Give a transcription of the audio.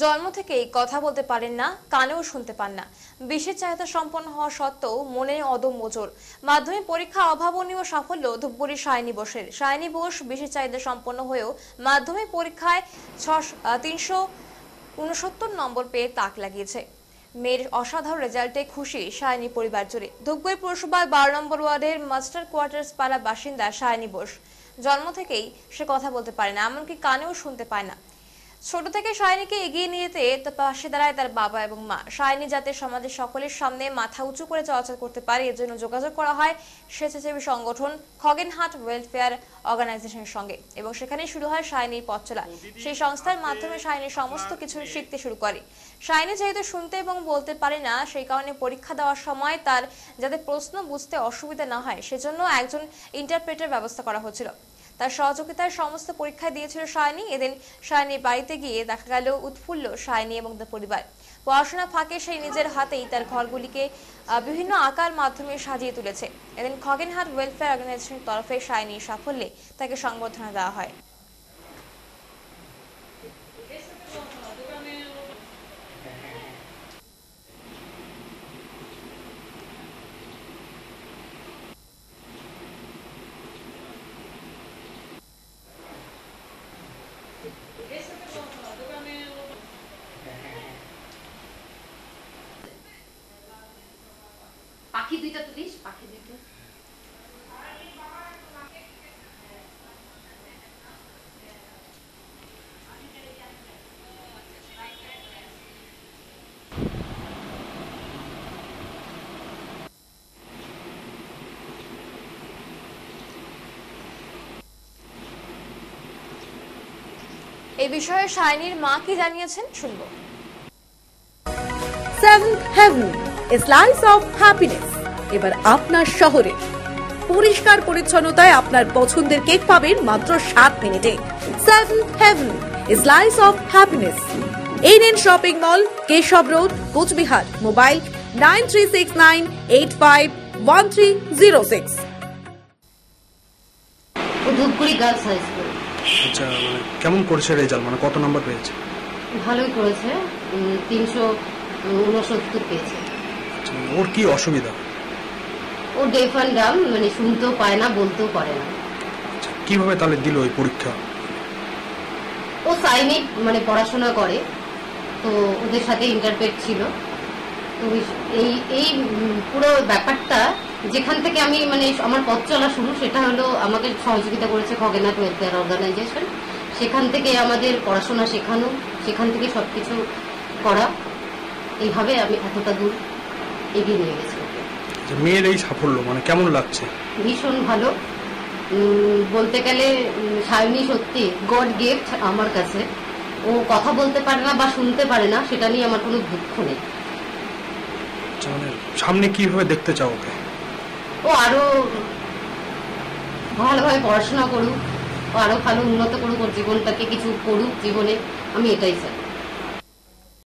জন্ম থেকেই কথা বলতে পারেন না, কানেও শুনতে পান না। বিশেষ চাহিদা সম্পন্ন হওয়া সত্ত্বেও মনে অদম মোজর মাধ্যমিক পরীক্ষা অভাবনীয় সাফল্য ধূপগুড়ি সায়নী বোসের। সায়নী বোস বিশেষ চাহিদা সম্পন্ন হয়েও মাধ্যমিক পরীক্ষায় ছ তিনশো উনসত্তর নম্বর পেয়ে তাক লাগিয়েছে। মেয়ের অসাধারণ রেজাল্টে খুশি সায়নী পরিবার জুড়ে। ধূপগুড়ি পুরসভার বারো নম্বর ওয়ার্ডের মাস্টার কোয়ার্টার্স পাড়া বাসিন্দা সায়নী বোস। জন্ম থেকেই সে কথা বলতে পারে না, এমনকি কানেও শুনতে পায় না। ছোট থেকে সায়নীকে এগিয়ে নিয়ে যেতে পাশে দাঁড়ায় তার বাবা এবং মা। সায়নী যাতে সমাজের সকলের সামনে মাথা উঁচু করে চলাচল করতে পারে, এর জন্য যোগাযোগ করা হয় স্বেচ্ছাসেবী সংগঠন খগেনহাট ওয়েলফেয়ার অর্গানাইজেশনের সঙ্গে এবং সেখানে শুরু হয় সায়নীর পথ চলা। সেই সংস্থার মাধ্যমে সায়নী সমস্ত কিছু শিখতে শুরু করে। সায়নী যেহেতু শুনতে এবং বলতে পারে না, সেই কারণে পরীক্ষা দেওয়ার সময় তার যাতে প্রশ্ন বুঝতে অসুবিধা না হয়, সেজন্য একজন ইন্টারপ্রেটার ব্যবস্থা করা হচ্ছিল। তার সহযোগিতায় সমস্ত পরীক্ষা দিয়েছিল সায়নী। এদিন সায়নীর বাড়িতে গিয়ে দেখা গেল উৎফুল্ল সায়নী এবং তার পরিবার। পড়াশোনা ফাঁকে সেই নিজের হাতেই তার ঘরগুলিকে বিভিন্ন আকার মাধ্যমে সাজিয়ে তুলেছে। এদিন খগেনহাট ওয়েলফেয়ার অর্গানাইজেশনের তরফে সায়নীর সাফল্যে তাকে সংবর্ধনা দেওয়া হয়। পাখি দুইটা তুলিস, পাখি দুইটা। এই বিষয়ে সায়নীর মা কি জানিয়েছেন? শুনব। সেভেন্থ হেভেন অফ হ্যাপিনেস এবার আপনার শহরে। পরিষ্কার পরিচ্ছন্নতায় আপনার পছন্দের কেক পাবেন মাত্র সাত মিনিটে। Seventh heaven slice of happiness এই নিন shopping mall Keshab road Coochbehar mobile nine three six nine eight five one three zero six Dhupguri girls high school আচ্ছা মানে কেমন করেছে রেজাল্ট? মানে কত নাম্বার পেয়েছে? ভালোই করেছে। তিনশো উনসত্তর পেয়েছে। আচ্ছা, ওর কি অসুবিধা? ও ডেফ অ্যান্ড ডাম মানে শুনতেও পায় না বলতেও পারে না। কীভাবে তাহলে দিল ওই পরীক্ষা? ও সাইনে মানে পড়াশোনা করে তো ওদের সাথে ইন্টারপ্রেট ছিল। তো এই এই পুরো ব্যাপারটা যেখান থেকে আমি মানে আমার পথ চলা শুরু সেটা হলো আমাকে সহযোগিতা করেছে খগেনাথ ওয়েলফেয়ার অর্গানাইজেশন সেখান থেকে আমাদের পড়াশোনা শেখানো সেখান থেকে সব কিছু করা। এইভাবে আমি এতটা দূর এগিয়ে নিয়ে গেছি। যে মেয়ের এই সাফল্য মানে কেমন লাগছে? ভীষণ ভালো। বলতে গেলে সায়নী সত্যি গড গিফট আমার কাছে। ও কথা বলতে পারে না বা শুনতে পারে না সেটা নিয়ে আমার কোনো দুঃখ নেই। আচ্ছা, মানে সামনে কীভাবে দেখতে চাও ওকে? ও আরও ভালোভাবে পড়াশোনা করুক আরও ভালো উন্নত করুক ওর জীবনটাকে কিছু করুক জীবনে আমি এটাই চাই।